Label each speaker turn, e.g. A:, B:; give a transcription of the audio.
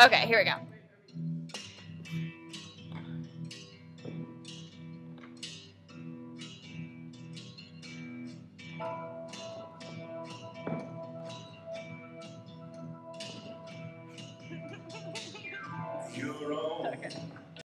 A: Okay, here we go.
B: You're all
A: Okay.